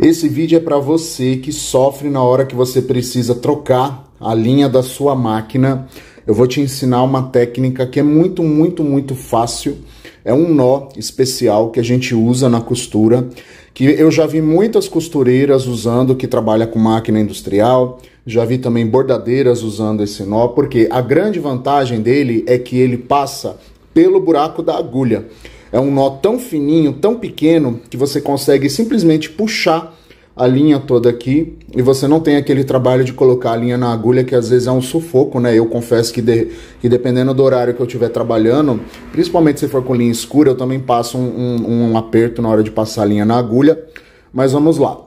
Esse vídeo é para você que sofre na hora que você precisa trocar a linha da sua máquina. Eu vou te ensinar uma técnica que é muito, muito, muito fácil. É um nó especial que a gente usa na costura, que eu já vi muitas costureiras usando que trabalha com máquina industrial, já vi também bordadeiras usando esse nó, porque a grande vantagem dele é que ele passa pelo buraco da agulha. É um nó tão fininho, tão pequeno, que você consegue simplesmente puxar a linha toda aqui e você não tem aquele trabalho de colocar a linha na agulha que às vezes é um sufoco, né? Eu confesso que, de, que dependendo do horário que eu estiver trabalhando, principalmente se for com linha escura, eu também passo um, um, um aperto na hora de passar a linha na agulha. Mas vamos lá.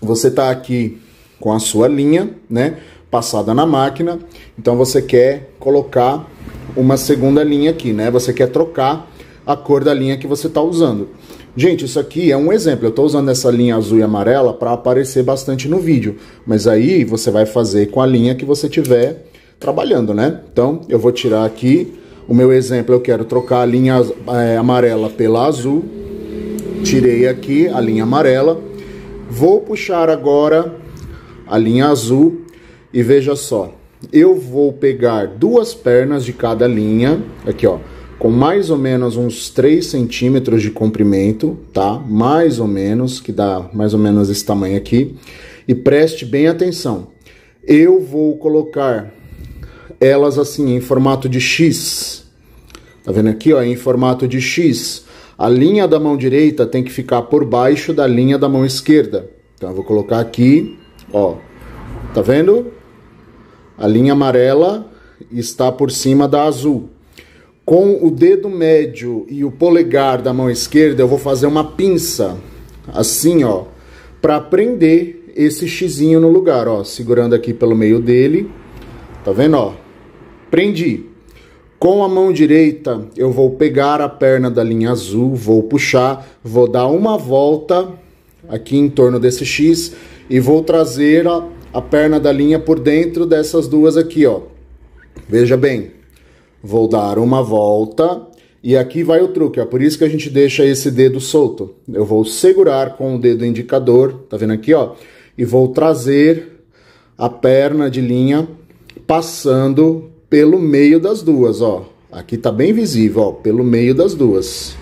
Você está aqui com a sua linha, né? Passada na máquina. Então você quer colocar uma segunda linha aqui, né? Você quer trocar a cor da linha que você está usando. Gente, isso aqui é um exemplo. Eu estou usando essa linha azul e amarela para aparecer bastante no vídeo. Mas aí você vai fazer com a linha que você tiver trabalhando, né? Então, eu vou tirar aqui o meu exemplo. Eu quero trocar a linha é, amarela pela azul. Tirei aqui a linha amarela. Vou puxar agora a linha azul. E veja só, eu vou pegar duas pernas de cada linha. Aqui, ó com mais ou menos uns 3 centímetros de comprimento, tá? Mais ou menos, que dá mais ou menos esse tamanho aqui. E preste bem atenção. Eu vou colocar elas assim em formato de X. Tá vendo aqui, ó, em formato de X. A linha da mão direita tem que ficar por baixo da linha da mão esquerda. Então eu vou colocar aqui, ó. Tá vendo? A linha amarela está por cima da azul. Com o dedo médio e o polegar da mão esquerda, eu vou fazer uma pinça, assim, ó, para prender esse xizinho no lugar, ó, segurando aqui pelo meio dele. Tá vendo, ó? Prendi. Com a mão direita, eu vou pegar a perna da linha azul, vou puxar, vou dar uma volta aqui em torno desse X e vou trazer a, a perna da linha por dentro dessas duas aqui, ó. Veja bem, Vou dar uma volta e aqui vai o truque, ó. Por isso que a gente deixa esse dedo solto. Eu vou segurar com o dedo indicador, tá vendo aqui, ó? E vou trazer a perna de linha passando pelo meio das duas, ó. Aqui tá bem visível, ó, pelo meio das duas.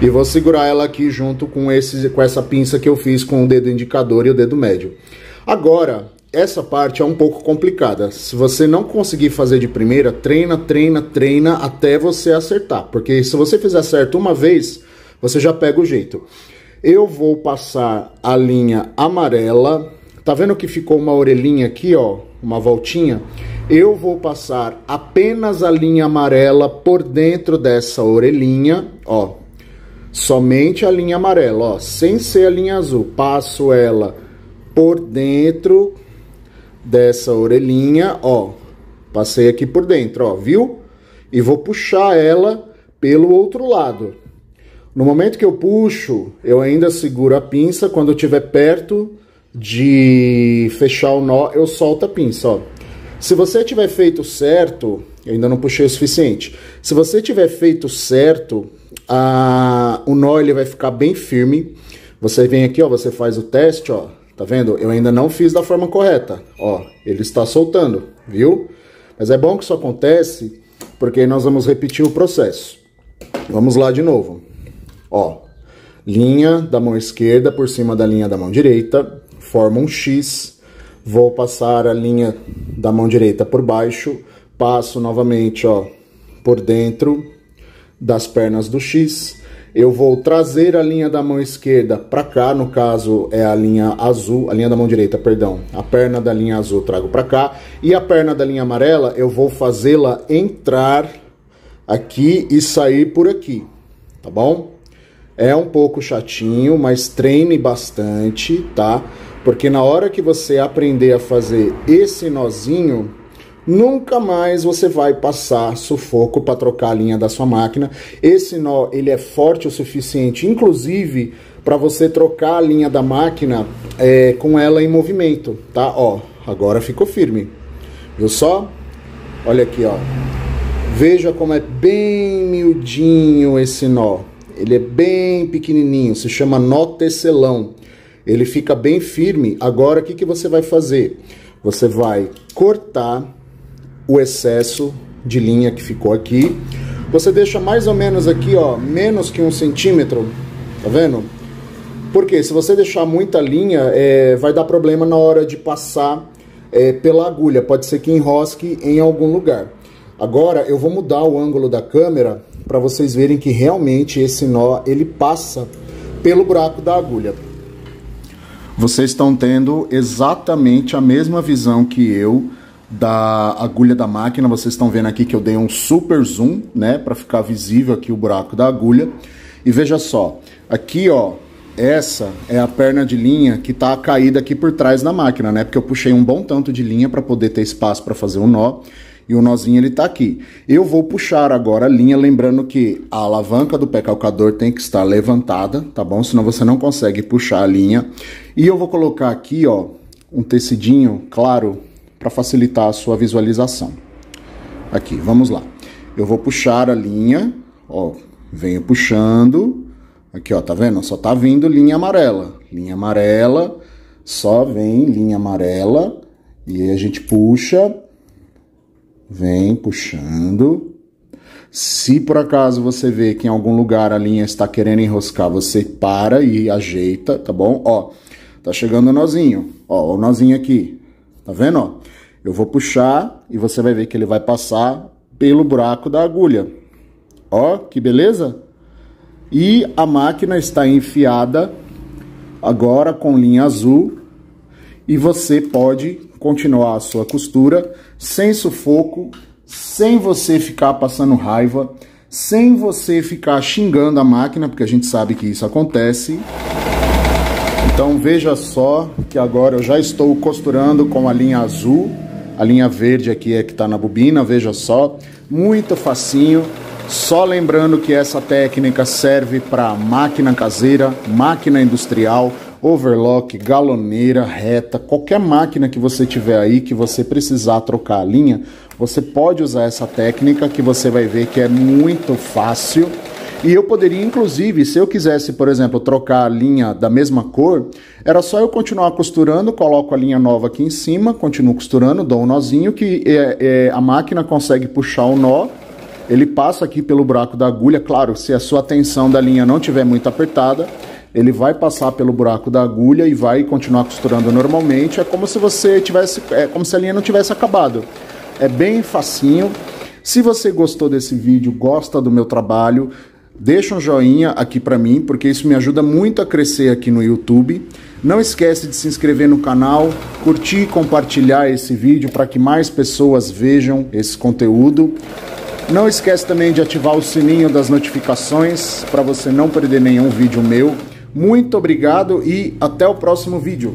E vou segurar ela aqui junto com, esse, com essa pinça que eu fiz com o dedo indicador e o dedo médio. Agora, essa parte é um pouco complicada. Se você não conseguir fazer de primeira, treina, treina, treina até você acertar. Porque se você fizer certo uma vez, você já pega o jeito. Eu vou passar a linha amarela. Tá vendo que ficou uma orelhinha aqui, ó? Uma voltinha? Eu vou passar apenas a linha amarela por dentro dessa orelhinha, ó. Somente a linha amarela, ó. Sem ser a linha azul. Passo ela por dentro dessa orelhinha, ó. Passei aqui por dentro, ó, viu? E vou puxar ela pelo outro lado. No momento que eu puxo, eu ainda seguro a pinça. Quando eu estiver perto de fechar o nó, eu solto a pinça, ó. Se você tiver feito certo, eu ainda não puxei o suficiente. Se você tiver feito certo, a, o nó ele vai ficar bem firme. Você vem aqui, ó, você faz o teste, ó. Tá vendo? Eu ainda não fiz da forma correta. Ó, ele está soltando, viu? Mas é bom que isso acontece, porque nós vamos repetir o processo. Vamos lá de novo. Ó, linha da mão esquerda por cima da linha da mão direita, forma um X. Vou passar a linha da mão direita por baixo, passo novamente, ó, por dentro das pernas do X eu vou trazer a linha da mão esquerda para cá, no caso é a linha azul, a linha da mão direita, perdão, a perna da linha azul trago para cá, e a perna da linha amarela eu vou fazê-la entrar aqui e sair por aqui, tá bom? É um pouco chatinho, mas treine bastante, tá? Porque na hora que você aprender a fazer esse nozinho, nunca mais você vai passar sufoco para trocar a linha da sua máquina. Esse nó ele é forte o suficiente, inclusive para você trocar a linha da máquina é, com ela em movimento, tá? Ó, agora ficou firme. Viu só? Olha aqui, ó. Veja como é bem miudinho esse nó. Ele é bem pequenininho, se chama nó tecelão. ele fica bem firme. Agora, o que, que você vai fazer? Você vai cortar o excesso de linha que ficou aqui. Você deixa mais ou menos aqui, ó, menos que um centímetro, tá vendo? Porque se você deixar muita linha, é, vai dar problema na hora de passar é, pela agulha. Pode ser que enrosque em algum lugar. Agora eu vou mudar o ângulo da câmera para vocês verem que realmente esse nó ele passa pelo buraco da agulha. Vocês estão tendo exatamente a mesma visão que eu da agulha da máquina. Vocês estão vendo aqui que eu dei um super zoom, né, para ficar visível aqui o buraco da agulha. E veja só, aqui ó, essa é a perna de linha que está caída aqui por trás da máquina, né? Porque eu puxei um bom tanto de linha para poder ter espaço para fazer o um nó e o nozinho ele está aqui. Eu vou puxar agora a linha, lembrando que a alavanca do pé calcador tem que estar levantada, tá bom? Senão você não consegue puxar a linha. E eu vou colocar aqui, ó, um tecidinho claro para facilitar a sua visualização. Aqui, vamos lá. Eu vou puxar a linha, ó, venho puxando. Aqui, ó, tá vendo? Só tá vindo linha amarela. Linha amarela, só vem linha amarela. E aí a gente puxa Vem puxando. Se por acaso você vê que em algum lugar a linha está querendo enroscar, você para e ajeita, tá bom? Ó, tá chegando o nozinho. Ó, o nozinho aqui. Tá vendo, ó? Eu vou puxar e você vai ver que ele vai passar pelo buraco da agulha. Ó, que beleza? E a máquina está enfiada agora com linha azul e você pode continuar a sua costura sem sufoco, sem você ficar passando raiva, sem você ficar xingando a máquina, porque a gente sabe que isso acontece. Então veja só que agora eu já estou costurando com a linha azul, a linha verde aqui é que está na bobina, veja só, muito facinho. Só lembrando que essa técnica serve para máquina caseira, máquina industrial, overlock, galoneira, reta, qualquer máquina que você tiver aí que você precisar trocar a linha, você pode usar essa técnica que você vai ver que é muito fácil. E eu poderia, inclusive, se eu quisesse, por exemplo, trocar a linha da mesma cor, era só eu continuar costurando, coloco a linha nova aqui em cima, continuo costurando, dou um nozinho que é, é, a máquina consegue puxar o nó, ele passa aqui pelo buraco da agulha, claro, se a sua tensão da linha não estiver muito apertada, ele vai passar pelo buraco da agulha e vai continuar costurando normalmente. É como se você tivesse, é como se a linha não tivesse acabado. É bem facinho. Se você gostou desse vídeo, gosta do meu trabalho, deixa um joinha aqui para mim, porque isso me ajuda muito a crescer aqui no YouTube. Não esquece de se inscrever no canal, curtir e compartilhar esse vídeo para que mais pessoas vejam esse conteúdo. Não esquece também de ativar o sininho das notificações para você não perder nenhum vídeo meu. Muito obrigado e até o próximo vídeo.